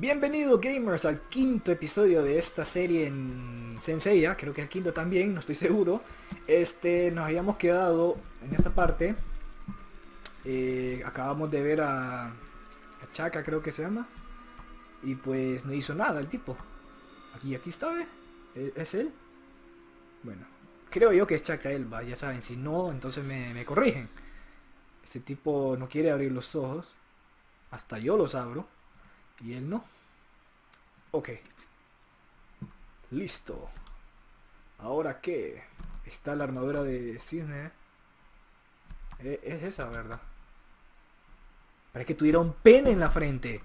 Bienvenido gamers al quinto episodio de esta serie en Senseiya, creo que el quinto también, no estoy seguro. Este, nos habíamos quedado en esta parte. Eh, acabamos de ver a, Chaka, creo que se llama. Y pues no hizo nada el tipo. Aquí, aquí está. ¿E- ¿Es él? Bueno, creo yo que es Chaka Elba, ya saben, si no, entonces me, me corrigen. Este tipo no quiere abrir los ojos. Hasta yo los abro. Y él no. Ok. Listo. Ahora qué? Está la armadura de cisne. Eh, Es esa, ¿verdad? Parece que tuviera un pene en la frente.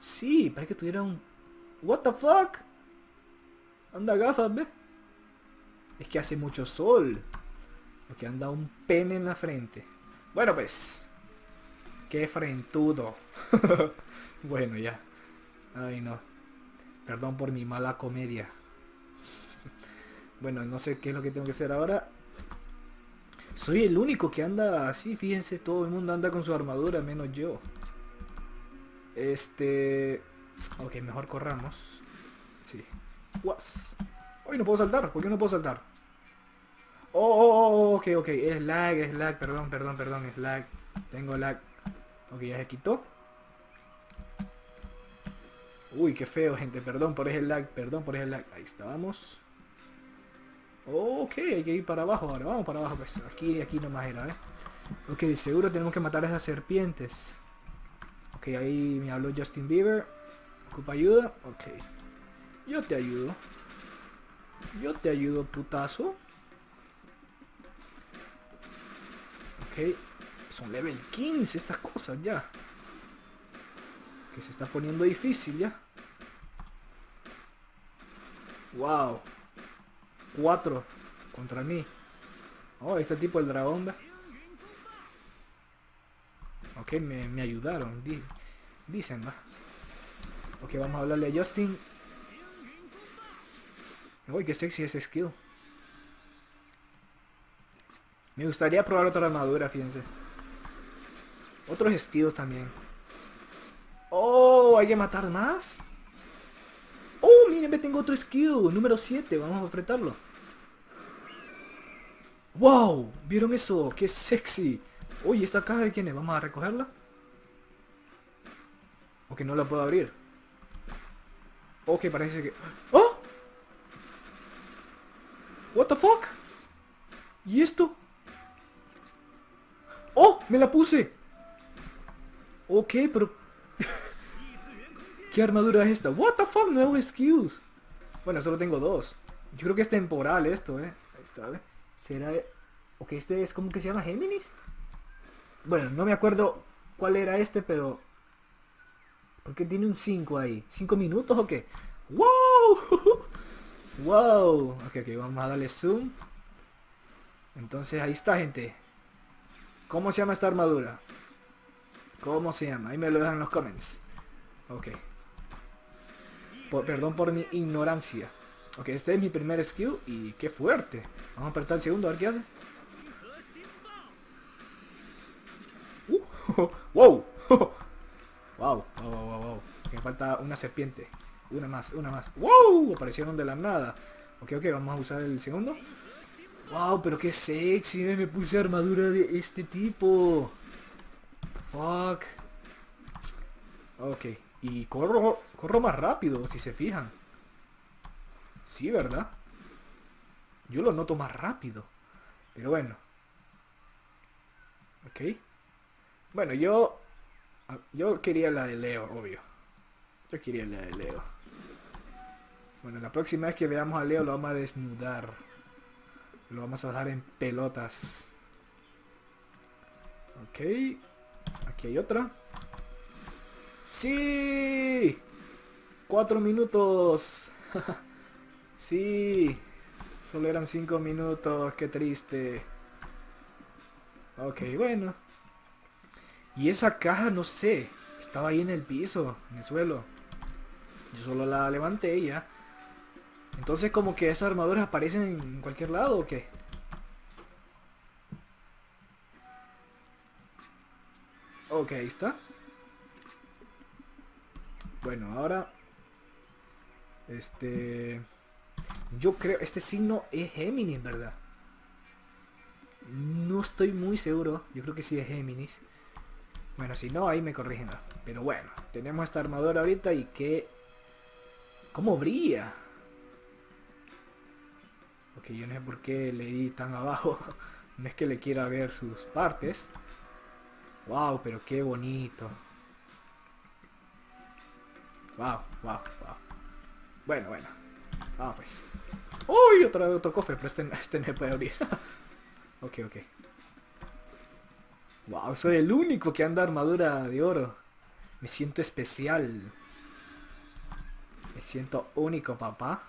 Sí, parece que tuviera un... What the fuck? Anda gafas, ¿ve? Es que hace mucho sol. Porque anda un pene en la frente. Bueno pues. Qué frentudo. bueno ya. Ay no. Perdón por mi mala comedia. bueno, no sé qué es lo que tengo que hacer ahora. Soy el único que anda así, fíjense, todo el mundo anda con su armadura, menos yo. Este... Ok, mejor corramos. Sí. Was. Hoy no puedo saltar, ¿por qué no puedo saltar? Oh, oh, oh, ok, ok, es lag, es lag, perdón, perdón, perdón, es lag. Tengo lag. Ok, ya se quitó. Uy, qué feo, gente, perdón por ese lag, perdón por ese lag. Ahí estábamos. Ok, hay que ir para abajo ahora, vamos para abajo pues. Aquí, aquí nomás era, ¿eh? Ok, seguro tenemos que matar a esas serpientes. Ok, ahí me habló Justin Bieber. ¿Ocupa ayuda? Ok. Yo te ayudo. Yo te ayudo, putazo. Ok. Son level 15 estas cosas ya. Que se está poniendo difícil ya. Wow. 4 contra mí. Oh, este tipo el dragón, ¿ve? Ok, me, ayudaron. di- dicen, va. Ok, vamos a hablarle a Justin. Uy, qué sexy ese skill. Me gustaría probar otra armadura, fíjense. Otros skills también. Oh, hay que matar más. Oh, miren, me tengo otro skill. Número 7. Vamos a apretarlo. Wow, ¿vieron eso? Qué sexy. Uy, ¿esta caja de quién es? Vamos a recogerla. O que no la puedo abrir. Ok, parece que... ¡Oh! What the fuck? ¿Y esto? ¡Oh! ¡Me la puse! Ok, pero... ¿Qué armadura es esta? What the fuck? Nuevos skills. Bueno, solo tengo dos. Yo creo que es temporal esto, eh. Ahí está, ¿eh? ¿Será... Ok, este es como que se llama Géminis? Bueno, no me acuerdo cuál era este, pero... ¿Por qué tiene un 5 ahí? ¿5 minutos o qué? ¡Wow! ¡Wow! Ok, ok, vamos a darle zoom. Entonces ahí está, gente. ¿Cómo se llama esta armadura? ¿Cómo se llama? Ahí me lo dejan en los comments. Ok. Por- perdón por mi ignorancia. Ok, este es mi primer skill y qué fuerte. Vamos a apretar el segundo a ver qué hace. Uh, wow. wow. Wow, wow, wow. Me falta una serpiente. Una más, una más. ¡Wow! Aparecieron de la nada. Ok, ok, vamos a usar el segundo. Wow, pero qué sexy. Me puse armadura de este tipo. Fuck. Ok. Y corro, corro más rápido, si se fijan. Sí, ¿verdad? Yo lo noto más rápido. Pero bueno. Ok. Bueno, yo... Yo quería la de Leo, obvio. Yo quería la de Leo. Bueno, la próxima vez que veamos a Leo lo vamos a desnudar. Lo vamos a dejar en pelotas. Ok. Aquí hay otra. ¡Sí! Cuatro minutos. sí. Solo eran cinco minutos. Qué triste. Ok, bueno. Y esa caja, no sé. Estaba ahí en el piso, en el suelo. Yo solo la levanté ya. Entonces como que esas armaduras aparecen en cualquier lado o qué? Ok, ahí está. Bueno, ahora... Este... Yo creo... Este signo es Géminis, ¿verdad? No estoy muy seguro. Yo creo que sí es Géminis. Bueno, si no, ahí me corrigen. Pero bueno, tenemos esta armadura ahorita y que... ¿Cómo brilla? Ok, yo no sé por qué leí tan abajo. no es que le quiera ver sus partes. Wow, pero qué bonito. Wow, wow, wow. Bueno, bueno. Vamos pues. Uy, otra vez otro cofre, pero este, este no puede abrir. ok, ok. Wow, soy el único que anda armadura de oro. Me siento especial. Me siento único, papá.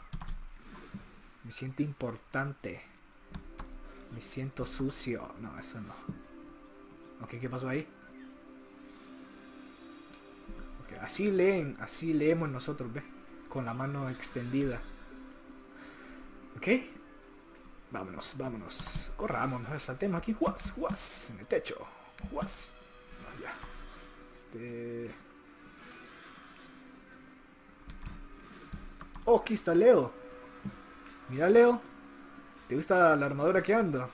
Me siento importante. Me siento sucio. No, eso no. Ok, ¿qué pasó ahí? Ok, así leen, así leemos nosotros, ¿ves? Con la mano extendida. Ok. Vámonos, vámonos. Corramos, saltemos aquí. Juas, juas. En el techo. Juas. ya. Este... Oh, aquí está Leo. Mira, Leo. ¿Te gusta la armadura que ando?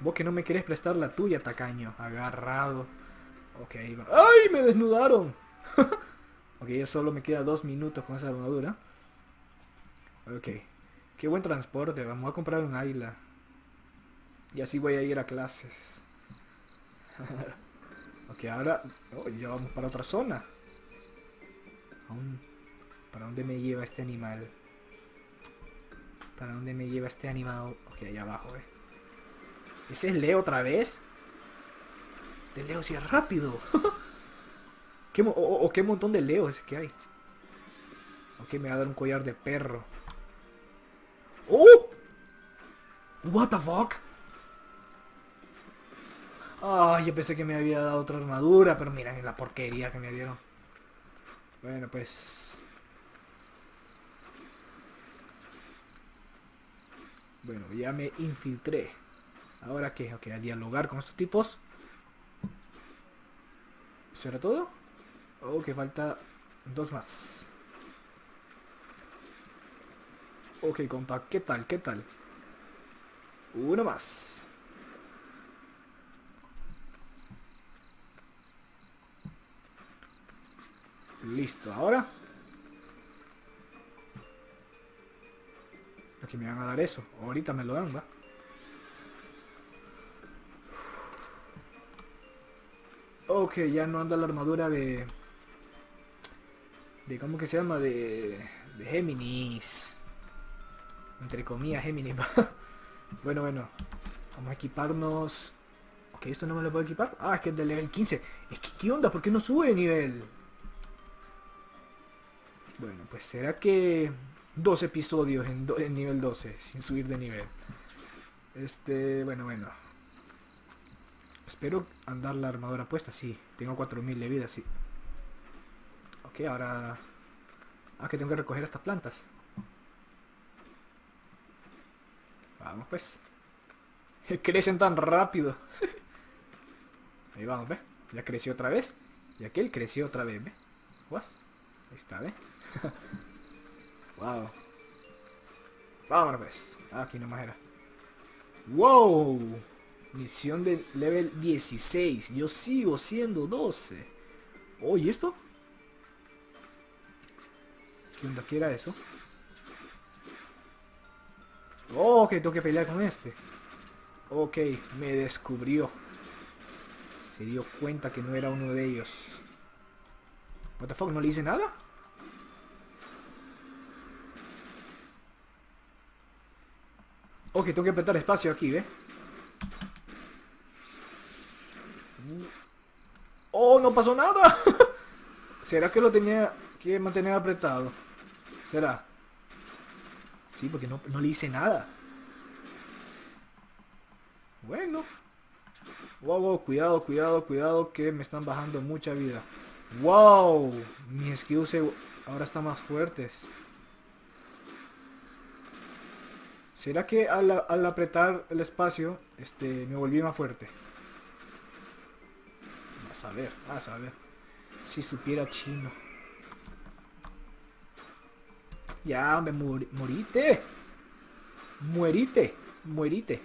Vos que no me querés prestar la tuya, tacaño. Agarrado. Ok, va. ¡Ay! Me desnudaron. ok, ya solo me queda dos minutos con esa armadura. Ok. Qué buen transporte. Vamos a comprar un águila. Y así voy a ir a clases. ok, ahora oh, ya vamos para otra zona. ¿Para dónde me lleva este animal? ¿Para dónde me lleva este animal? Ok, allá abajo, eh. ¿Ese es Leo otra vez? Este Leo sí es rápido. ¿Qué o, qué montón de Leos que hay. Ok, me va a dar un collar de perro. ¡Oh! What the fuck? Ah, yo pensé que me había dado otra armadura, pero miren la porquería que me dieron. Bueno, pues... Bueno, ya me infiltré. ¿Ahora qué? Ok, a dialogar con estos tipos. ¿Eso era todo? Oh, que falta dos más. Ok, compa, ¿qué tal? ¿Qué tal? Uno más. Listo, ahora. Aquí me van a dar eso. Ahorita me lo dan, ¿va? Ok, ya no anda la armadura de... De cómo que se llama, de... De Géminis. Entre comillas, Géminis. bueno, bueno. Vamos a equiparnos... Ok, esto no me lo puedo equipar. Ah, es que es de level 15. Es que, ¿qué onda? ¿Por qué no sube de nivel? Bueno, pues será que dos episodios en, nivel 12, sin subir de nivel. Este, bueno, bueno. Espero andar la armadura puesta, sí. Tengo 4000 de vida, sí. Ok, ahora... Ah, que tengo que recoger estas plantas. Vamos pues. Crecen tan rápido. Ahí vamos, ¿ves? Ya creció otra vez. Y aquel creció otra vez, ¿ves? Ahí está, ¿ves? wow. Vámonos pues. Ah, aquí nomás era. Wow. Misión de level 16. Yo sigo siendo 12. Oye, esto? ¿Qué onda? ¿Qué era eso? Oh, ok, tengo que pelear con este. Ok, me descubrió. Se dio cuenta que no era uno de ellos. What the fuck, ¿no le hice nada? Ok, tengo que apretar espacio aquí, ¿ve? ¡Oh, no pasó nada! ¿Será que lo tenía que mantener apretado? ¿Será? Sí, porque no, no le hice nada. Bueno. Wow, wow, cuidado, cuidado, cuidado, que me están bajando mucha vida. Wow, mis skills ahora están más fuertes. ¿Será que al, apretar el espacio, este, me volví más fuerte? A saber, a saber. Si supiera chino. Ya, me morite. Muerite. Muerite.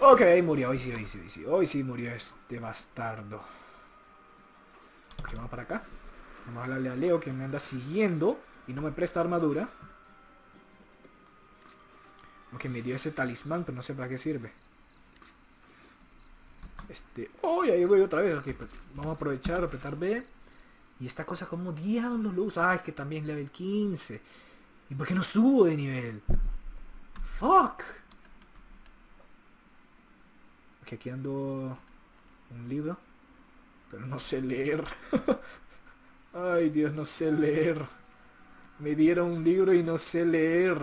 Ok, murió. Hoy sí, hoy sí, hoy sí. Hoy sí murió este bastardo. Ok, vamos para acá. Vamos a hablarle a Leo que me anda siguiendo y no me presta armadura. Aunque me dio ese talismán, pero no sé para qué sirve. Este... ¡Oh! ahí voy otra vez. Vamos a aprovechar, apretar B. Y esta cosa como diablos lo usa. Ah, es que también es level 15. ¿Y por qué no subo de nivel? Fuck. Que aquí ando un libro. Pero no sé leer. Ay Dios, no sé leer. Me dieron un libro y no sé leer.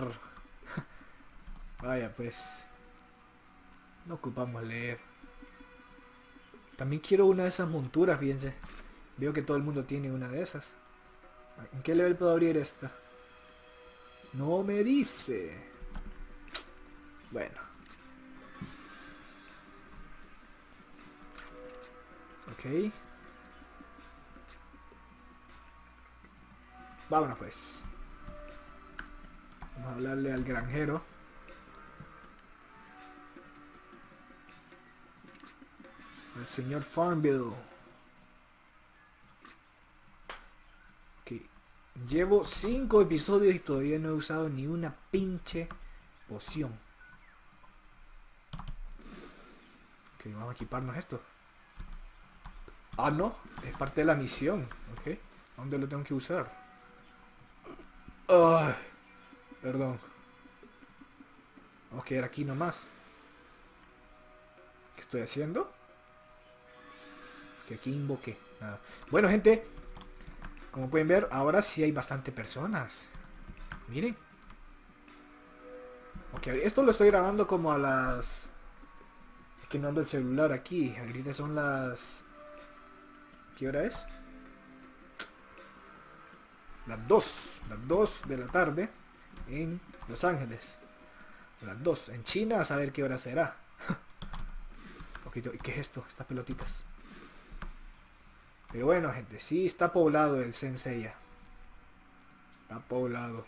Vaya pues. No ocupamos leer. También quiero una de esas monturas, fíjense. Veo que todo el mundo tiene una de esas. ¿En qué level puedo abrir esta? No me dice. Bueno. Ok. Vámonos pues. Vamos a hablarle al granjero. El señor Farmville. Llevo 5 episodios y todavía no he usado ni una pinche poción. Ok, vamos a equiparnos esto. Ah, no. Es parte de la misión. Ok. ¿Dónde lo tengo que usar? Ay, perdón. Vamos a quedar aquí nomás. ¿Qué estoy haciendo? Que aquí invoqué. Bueno, gente. Como pueden ver, ahora sí hay bastante personas. Miren. Ok, esto lo estoy grabando como a las... Es que no ando el celular aquí. Ahorita son las... ¿Qué hora es? Las 2. Las 2 de la tarde en Los Ángeles. Las 2. En China a saber qué hora será. poquito. ¿Y qué es esto? Estas pelotitas. Pero bueno, gente, sí está poblado el Senseiya. Está poblado.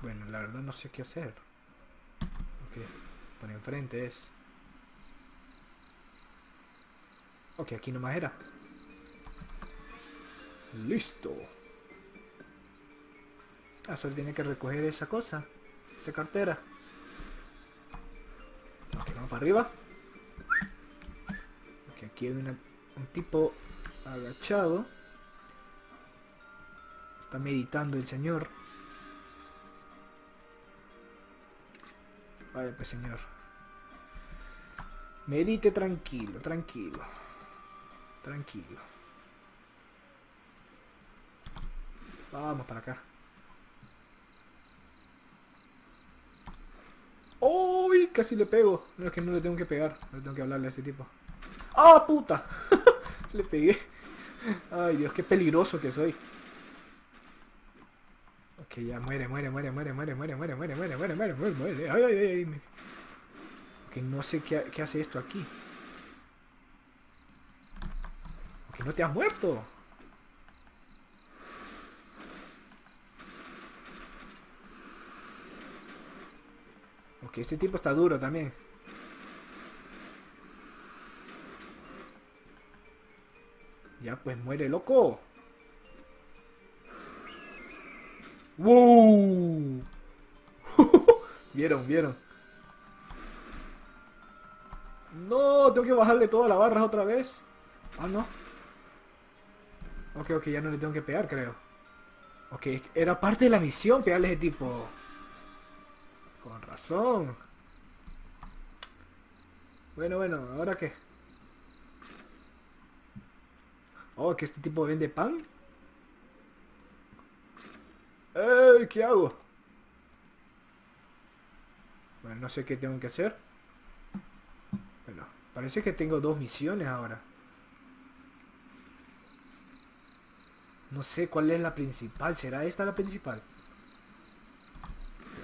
Bueno, la verdad no sé qué hacer. Ok, por enfrente es. Ok, aquí nomás era. Listo. Ah, solo tiene que recoger esa cosa. Esa cartera. Ok, vamos para arriba aquí hay un tipo agachado. Está meditando el señor. Vaya pues señor. Medite tranquilo, tranquilo. Tranquilo. Vamos para acá. ¡Uy! Casi le pego. No es que no le tengo que pegar. No tengo que hablarle a este tipo. ¡Ah, puta! Le pegué. Ay, Dios, qué peligroso que soy. Ok, ya muere, muere, muere, muere, muere, muere, muere, muere, muere, muere, muere, muere, muere. Ay, ay, ay. Ok, no sé qué, qué hace esto aquí. Ok, no te has muerto. Ok, este tipo está duro también. Ya pues muere, loco. ¡Wow! vieron, vieron. No, tengo que bajarle toda la barra otra vez. Ah, no. Ok, ok, ya no le tengo que pegar, creo. Ok, era parte de la misión pegarle a ese tipo. Con razón. Bueno, bueno, ¿ahora qué? Oh, que este tipo vende pan. ¡Ey! ¿Qué hago? Bueno, no sé qué tengo que hacer. Bueno, parece que tengo dos misiones ahora. No sé cuál es la principal. ¿Será esta la principal?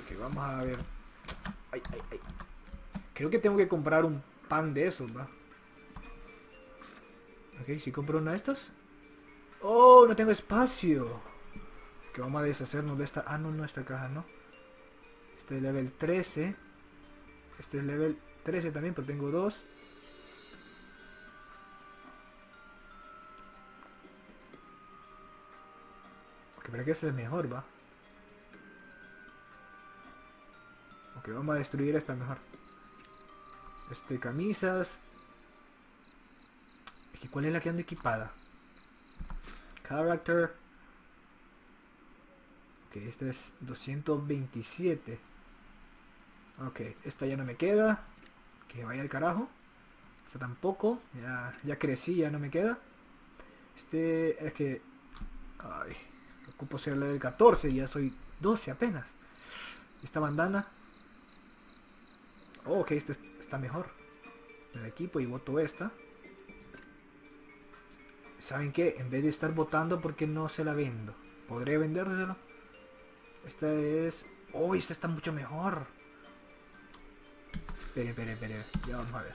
Ok, vamos a ver. Ay, ay, ay. Creo que tengo que comprar un pan de esos, ¿va? Ok, si compro una de estas. ¡Oh! No tengo espacio. Que vamos a deshacernos de esta... Ah, no, no, esta caja no. Este es level 13. Este es level 13 también, pero tengo dos. Ok, pero que este es mejor, va. Ok, vamos a destruir esta mejor. Este, camisas. Que ¿Cuál es la que ando equipada? Character. Ok, esta es 227. Ok, esta ya no me queda. Que vaya al carajo. Esta tampoco. Ya, ya crecí, ya no me queda. Este es que... Ay, ocupo ser el 14, ya soy 12 apenas. Esta bandana. Oh, ok, esta está mejor. El equipo y voto esta. ¿Saben qué? En vez de estar votando, ¿por qué no se la vendo? ¿Podré vendérselo? Esta es... ¡Oh, esta está mucho mejor! Esperen, esperen, esperen. Ya vamos a ver.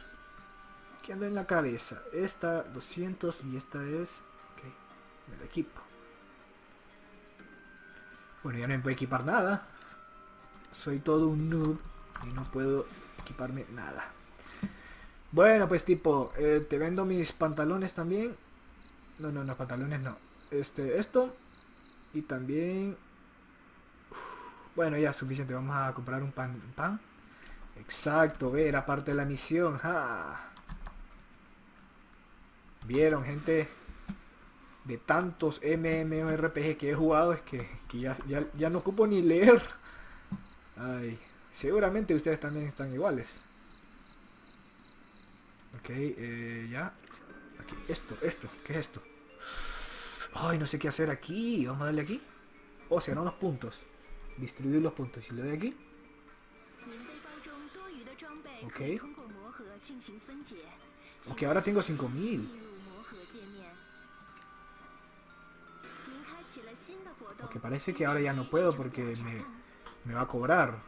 ¿Qué anda en la cabeza? Esta 200 y esta es... Ok, el equipo. Bueno, ya no me puedo equipar nada. Soy todo un noob y no puedo equiparme nada. Bueno, pues tipo, eh, te vendo mis pantalones también. No, no, no, pantalones no. Este, esto. Y también... Bueno, ya, suficiente. Vamos a comprar un pan. pan. Exacto, ve, era parte de la misión. Vieron, gente. De tantos MMORPG que he jugado, es que, ya, ya, no ocupo ni leer. Ay, seguramente ustedes también están iguales. Ok, eh, ya. Esto, esto, ¿qué es esto? Ay, no sé qué hacer aquí. Vamos a darle aquí. O sea, no los puntos. Distribuir los puntos. Si le doy aquí. Ok. Ok, ahora tengo 5000. Ok, parece que ahora ya no puedo porque me, me va a cobrar.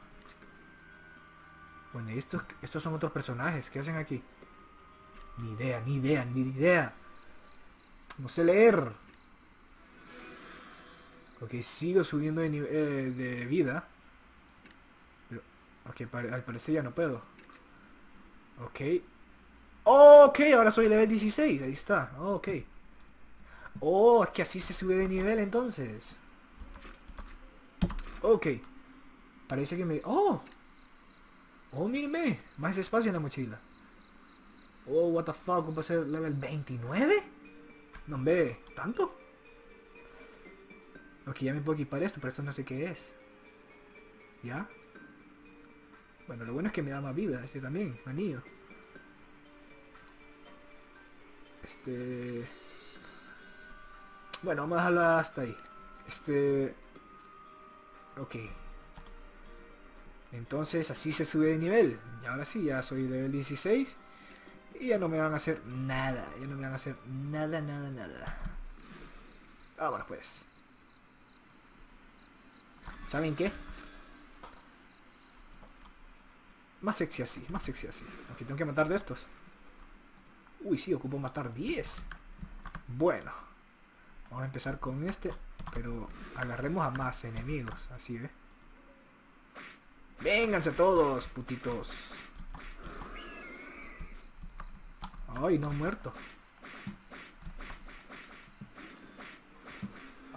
Bueno, y estos, estos son otros personajes. ¿Qué hacen aquí? Ni idea, ni idea, ni idea. No sé leer. Ok, sigo subiendo de, eh, de vida. Pero, ok, al parecer ya no puedo. Ok. Ok, ahora soy level 16. Ahí está. Ok. Oh, es que así se sube de nivel entonces. Ok. Parece que me... Oh. Oh, mírenme. Más espacio en la mochila. Oh, what the fuck. ¿Cómo ser level 29? No, ve. ¿Tanto? Ok, ya me puedo equipar esto, pero esto no sé qué es. ¿Ya? Bueno, lo bueno es que me da más vida, este también, anillo. Este... Bueno, vamos a dejarlo hasta ahí. Este... Ok. Entonces así se sube de nivel. Y ahora sí, ya soy level 16. Y ya no me van a hacer nada. Ya no me van a hacer nada, nada, nada. Vámonos pues. ¿Saben qué? Más sexy así, más sexy así. Aquí tengo que matar de estos. Uy, sí, ocupo matar 10. Bueno. Vamos a empezar con este. Pero agarremos a más enemigos. Así, ¿ve? Vénganse todos, putitos. Ay, no muerto.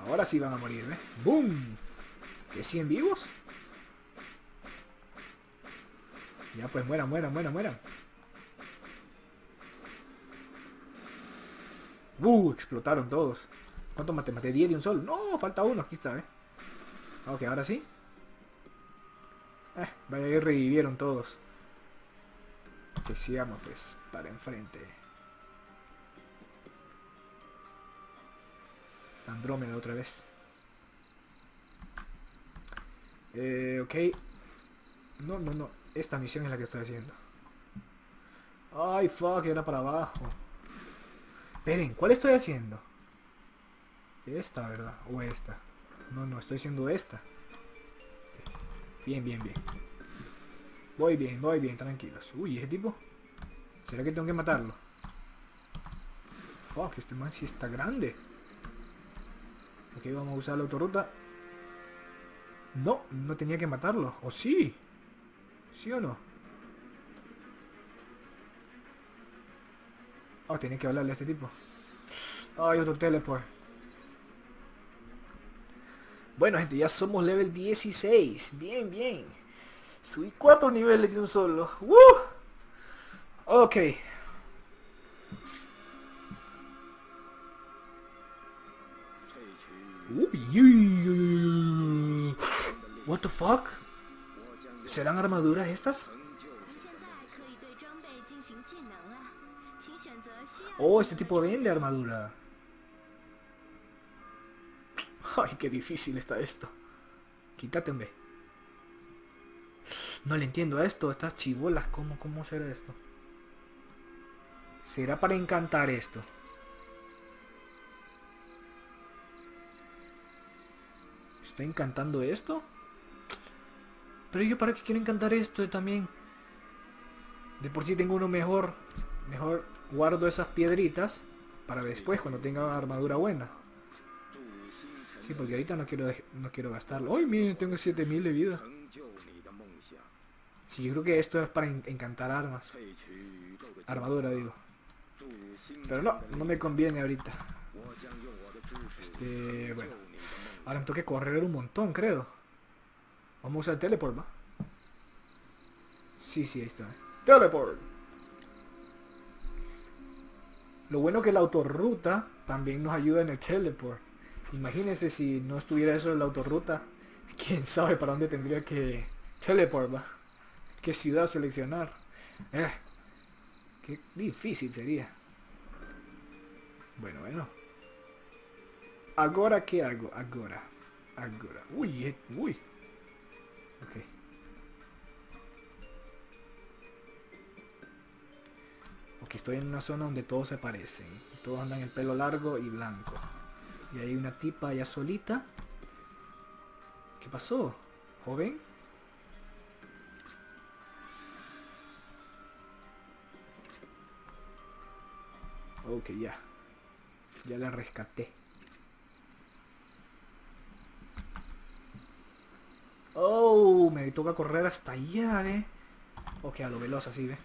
Ahora sí van a morir, ¿ve? ¡Boom! ¿Que siguen vivos? Ya pues mueran, mueran, mueran, mueran. Uh, explotaron todos. ¿Cuánto maté? Maté 10 de un solo. No, falta uno, aquí está, ¿eh? Ok, ahora sí. Eh, vaya, revivieron todos. Que sigamos pues para enfrente. Andrómeda otra vez. Eh, ok. No, no, no. Esta misión es la que estoy haciendo. Ay, fuck, era para abajo. Esperen, ¿cuál estoy haciendo? Esta, ¿verdad? O esta. No, no, estoy haciendo esta. Bien, bien, bien. Voy bien, voy bien, tranquilos. Uy, ese tipo. ¿Será que tengo que matarlo? Fuck, este man sí está grande. Ok, vamos a usar la autorruta. No, no tenía que matarlo. ¿O sí? ¿Sí o no? Oh, tenía que hablarle a este tipo. Ay, otro teleport. Bueno, gente, ya somos level 16. Bien, bien. Subí cuatro niveles de un solo. ¡Woo! Ok. What the fuck? ¿Serán armaduras estas? Oh, este tipo vende armadura. Ay, qué difícil está esto. Quítate, hombre. No le entiendo a esto, estas chibolas, ¿cómo, cómo será esto? ¿Será para encantar esto? ¿Está encantando esto? Pero yo para qué quiero encantar esto también. De por sí tengo uno mejor. Mejor guardo esas piedritas para después cuando tenga armadura buena. Sí, porque ahorita no quiero no quiero gastarlo. ¡Ay, miren! Tengo 7000 de vida. Sí, yo creo que esto es para encantar armas. Armadura, digo. Pero no, no me conviene ahorita. Este, bueno. Ahora me toca correr un montón, creo. Vamos a usar el teleport, ¿va? Sí, sí, ahí está. Teleport. Lo bueno que la autorruta también nos ayuda en el teleport. Imagínense si no estuviera eso en la autorruta. Quién sabe para dónde tendría que teleport, ¿va? Qué ciudad seleccionar. Eh, qué difícil sería. Bueno, bueno. ¿Ahora qué hago? Ahora. Ahora. Uy, eh, uy. Ok. Ok, estoy en una zona donde todos se parecen. Todos andan el pelo largo y blanco. Y hay una tipa allá solita. ¿Qué pasó? ¿Joven? Ok, ya. Ya la rescaté. Oh, me toca correr hasta allá, ¿eh? Ok, a lo veloz así, ¿ve?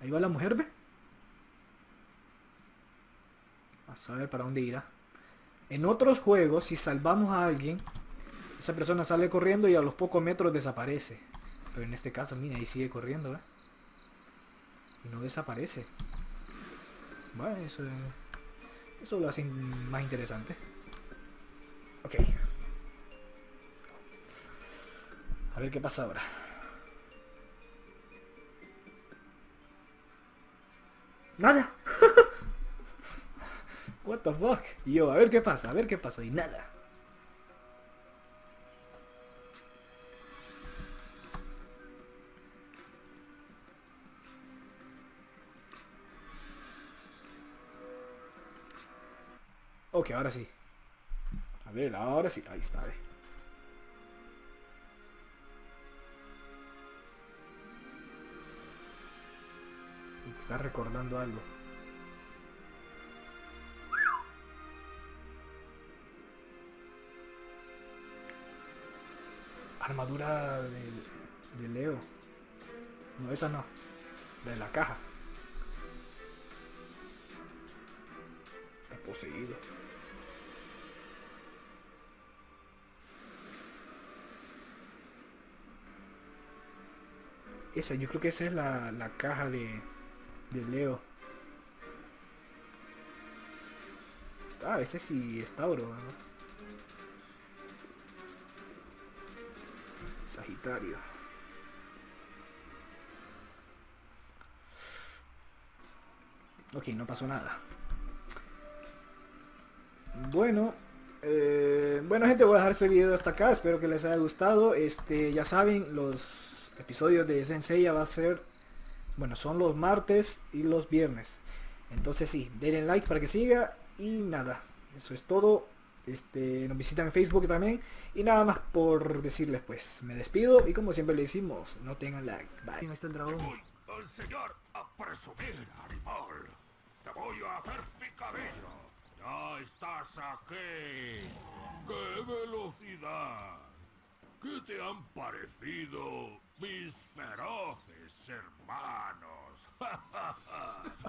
Ahí va la mujer, ¿ve? A saber para dónde irá. En otros juegos, si salvamos a alguien, esa persona sale corriendo y a los pocos metros desaparece. Pero en este caso, mira, ahí sigue corriendo, ¿ve? Y no desaparece. Bueno, eso, eso lo hace más interesante. Ok. A ver qué pasa ahora. Nada. What the fuck? Yo, a ver qué pasa, a ver qué pasa. Y nada. Ok, ahora sí. A ver, ahora sí. Ahí está, eh. Está recordando algo. Armadura de, de Leo. No, esa no. De la caja. Está poseído. Esa, yo creo que esa es la, la caja de, de Leo. Ah, ese sí es Tauro, Sagitario. Ok, no pasó nada. Bueno, eh, bueno gente, voy a dejar este video hasta acá. Espero que les haya gustado. Este, ya saben, los episodios de Sensei ya va a ser bueno, son los martes y los viernes. Entonces sí, denle like para que siga. Y nada, eso es todo. este, nos visitan en Facebook también. Y nada más por decirles pues, me despido y como siempre le decimos, no tengan lag. Bye. Ahí está el dragón. Voy al señor a presumir, animal. Te voy a hacer picadillo. Ya estás aquí. ¡Qué velocidad! ¿Qué te han parecido mis feroces hermanos.